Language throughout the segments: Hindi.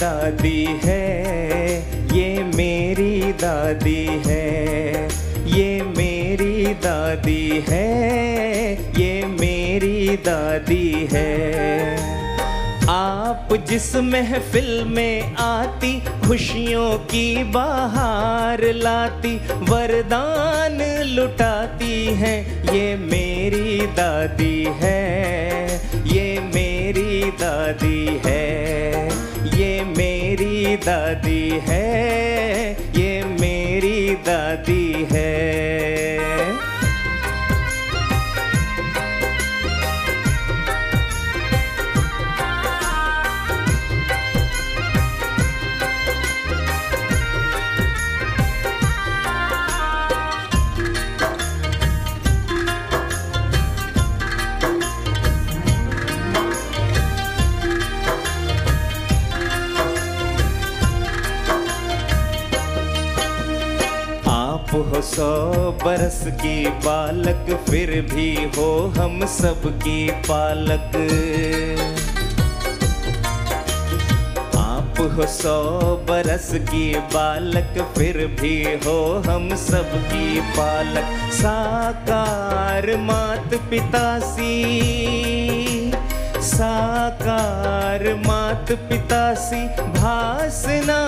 दादी है, ये मेरी दादी है, ये मेरी दादी है, ये मेरी दादी है। आप जिस महफिल में आती, खुशियों की बाहर लाती, वरदान लुटाती हैं, ये मेरी दादी है, ये मेरी दादी है। ये मेरी दादी है ये मेरी दादी है। सौ बरस की बालक, फिर भी हो हम सबकी पालक। आप हो सौ बरस की बालक, फिर भी हो हम सबकी पालक। साकार मात पिता सी साकार मात पिता सी भासना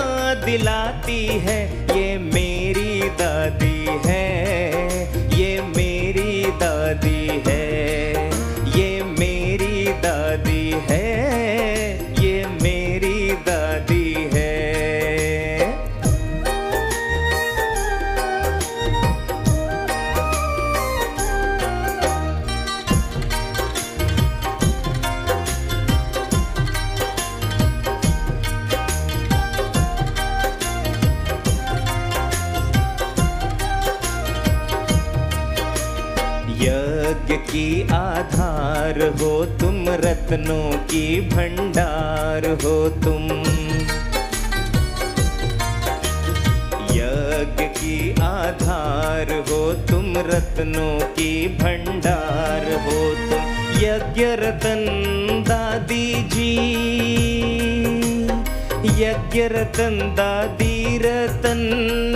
दिलाती है ये मेरी दादी है। यज्ञ की आधार हो तुम, रत्नों की भंडार हो तुम। यज्ञ की आधार हो तुम, रत्नों की भंडार हो तुम। यज्ञ रतन दादी जी, यज्ञ रतन दादी रतन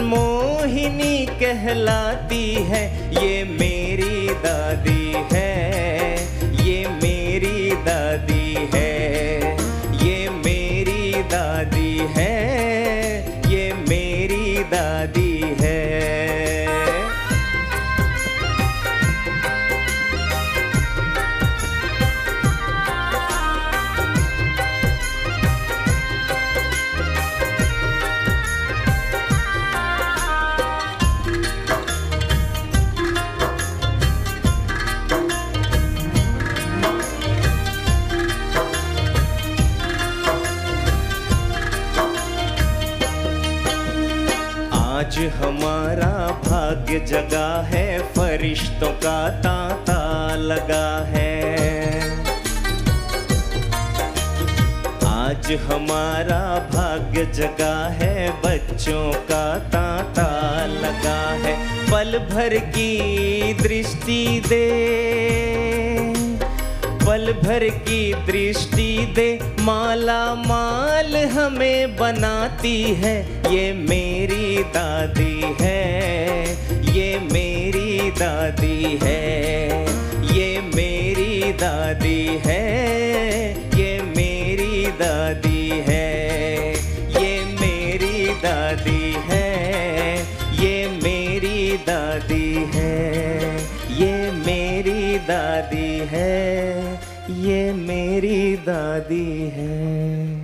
मोहिनी कहलाती है, ये मेरी दादी है। हमारा भाग्य जगा है, फरिश्तों का तांता लगा है। आज हमारा भाग्य जगा है, बच्चों का तांता लगा है। पल भर की दृष्टि दे। भर की दृष्टि दे। माला माल हमें बनाती है। ये मेरी दादी है। ये मेरी दादी है। ये मेरी दादी है। ये मेरी दादी है। ये मेरी दादी है। ये मेरी दादी है। ये मेरी दादी है। ये मेरी दादी है।